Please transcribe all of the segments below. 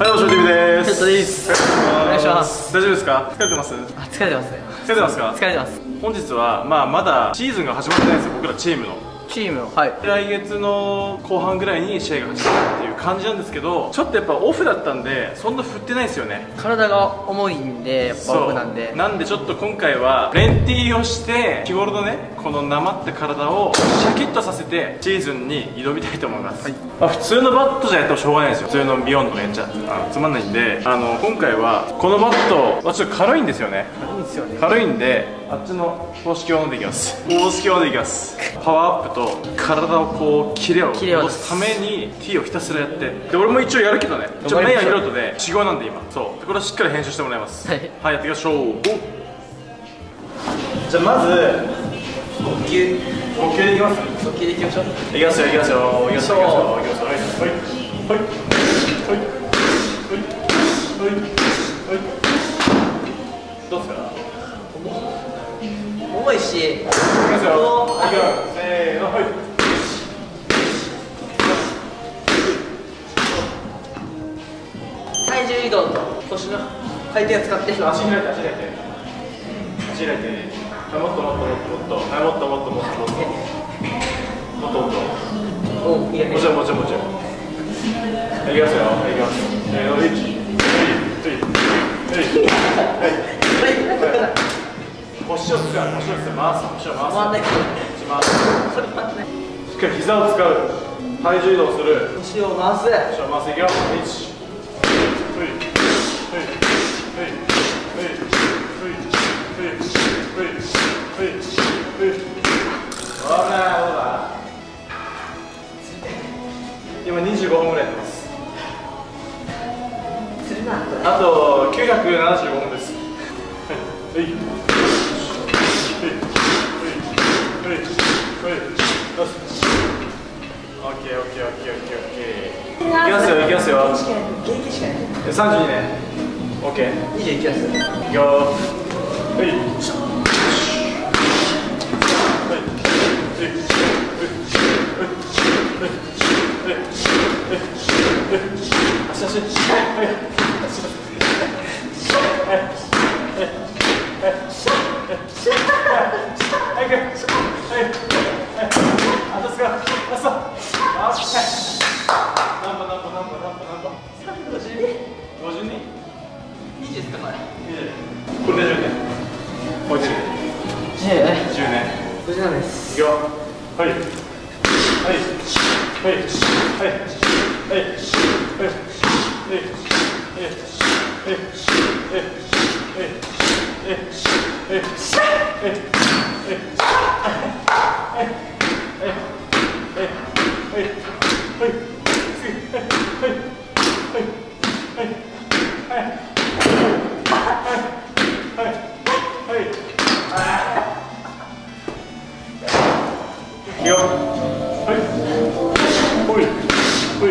はい、どうも、しょうです。です。お願いします。大丈夫ですか？疲れてます？あ疲れてますね。疲れてますか？疲れてます。本日は、まあ、まだシーズンが始まってないんですよ、僕らチームの。チームのはい。来月の後半ぐらいに試合が始まるっていう感じなんですけど、ちょっとやっぱオフだったんで、そんな振ってないですよね。体が重いんでやっぱ僕なんで。なんでちょっと今回はレンティーをして日頃のねこのなまった体をシャキッとさせてシーズンに挑みたいと思います、まあ、普通のバットじゃやってもしょうがないですよ。普通のビヨンドがやっちゃあのつまんないんで。あの今回はこのバットはちょっと軽いんですよね。いいんですよね。軽いんであっちの公式用のでいきます。公式用のでいきます。パワーアップと体をこうキレを戻す。ために T をひたすらやって。で俺も一応やるけどね。一応メイヤーヒロトで修行なんで今。そう。でこれをしっかり編集してもらいます。はい。はい、やっていきましょう。じゃあまず呼吸呼吸でいきます。呼吸でいきましょういきますよ、いきますよ、いきますよ、いきますよ、いきますよ。はい、はい、はい、はい、はい、はい。どうですか。重いしいきますよ。いきます。せーの、はい。体重移動と腰の回転を使って足開いて、足開いて。足開いて。もっともっともっと。もっと、はい、もっともっともっともっと。もっともっと。おいいやねもちろんもちろんもちろん。いきます。よ。いきます。よ。えー、一、はい、はい、はい。腰を使う、腰を使う、回す、腰を回す。回んない回す。それ回んないしっかり膝を使う。体重移動す。る。腰を回す。腰を回す。いくよ。一はい、はい、はい、はい、はい、はい、はい、はい。ほら、どうだ。今25分ぐらい。やってます。あと975分です。はい。はい。はい。はい。はい。よし。オッケーオッケーオッケーオッケーオッケー。い。きますよい。きますよ。元気しかない。三十二ね。オッケー。20い。きますい。くよ。はい。はい。足足はいはいはいはいはいはいはいあとすかあそうあ何歩何歩何歩何歩何歩五十二いいですかこれこれ十ねもう一え十ねえ57ですいくよはいはいはいはいはいはいはいはな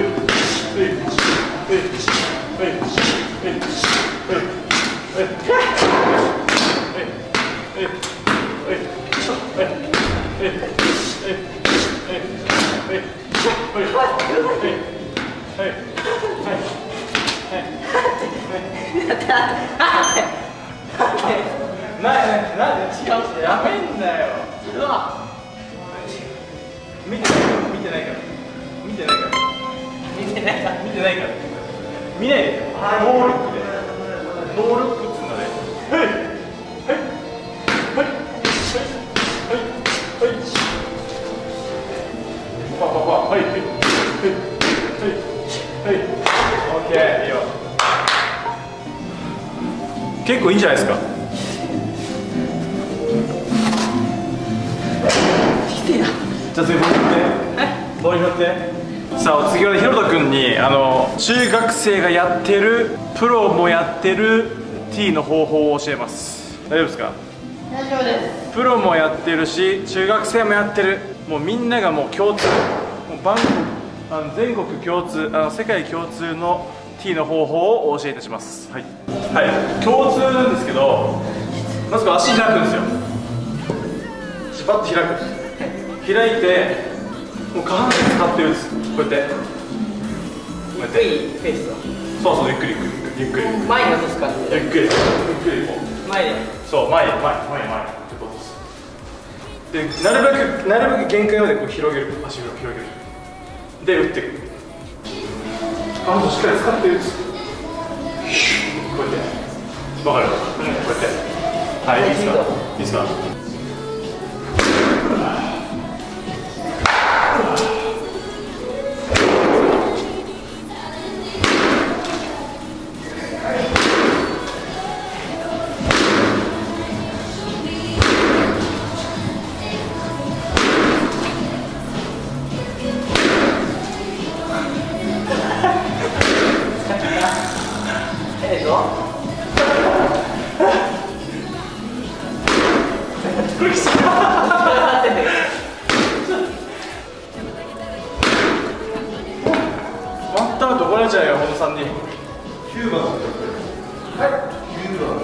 なんで違うやめんなよないか見てないから見ないでノールックでノールックっつうんだねはいはいはいはいはいはいパパパはいはいはいはいはいオッケーいいよ結構いいんじゃないですか来てやじゃあ次ボール振ってボール振ってさあお次はひろと君にあの中学生がやってるプロもやってる T の方法を教えます。大丈夫ですか？大丈夫です。プロもやってるし中学生もやってる。もうみんながもう共通。もうバンあの全国共通あの世界共通の T の方法をお教えいたします。はい、はい、共通なんですけどまずこう足開くんですよ。足バッと開く開いてもう下半身使ってるんです。こうやって。こうやって。いいフェイスはそうそうゆっくりゆっくりゆっくり前に落とす感じでゆっくりゆっくりこう前でそう前へ前へ前。へ前へってことです。でなるべくなるべく限界までこう広げる。足を広げる。で打っていく。あしっかり使って打つこうやって。わかる？うんこうやって。はいいいですか？いいですか？終わった後怒られちゃうよ本田さんに。9番はい9番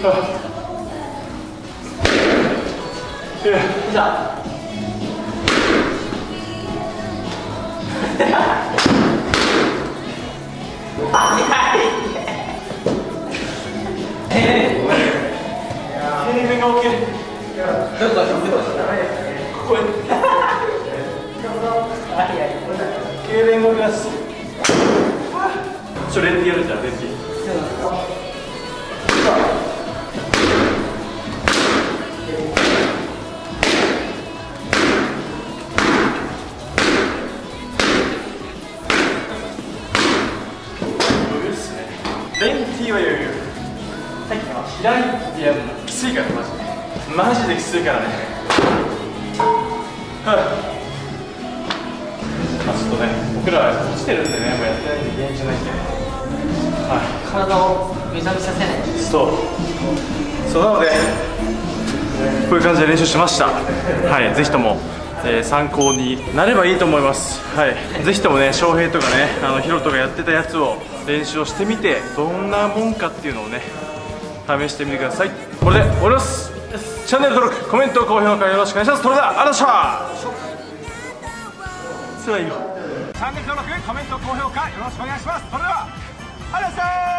じが起きるここへはいはい経連動きます。ちょレンティやるじゃんレンテさっきの左でやきついからマジでマジできついからね。はいまあちょっとね僕らは落ちてるんでね。もうやってないんで。原因じゃないんではい。体を目覚めさせない。いそう。そうなのでこういう感じで練習しました。はい。ぜひとも、えー参考になればいいと思います。はい。ぜひともね翔平とかねあのヒロトがやってたやつを練習をしてみてどんなもんかっていうのをね試してみてください。これで終わります。チャンネル登録コメント高評価よろしくお願いします。それではありがとうございました。それはいいよ。チャンネル登録コメント高評価よろしくお願いします。それではありがとうございました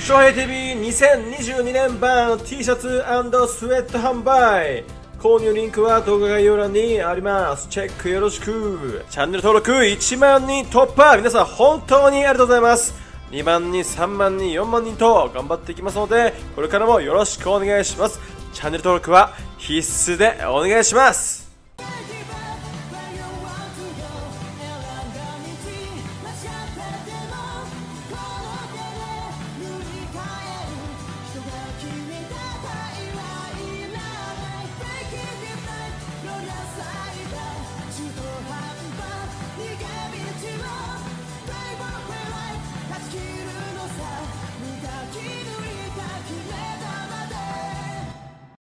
翔平 TV2022 年版 T シャツスウェット販売購入リンクは動画概要欄にあります。チェックよろしく。チャンネル登録1万人突破。皆さん本当にありがとうございます。2万人3万人4万人と頑張っていきますのでこれからもよろしくお願いします。チャンネル登録は必須でお願いします。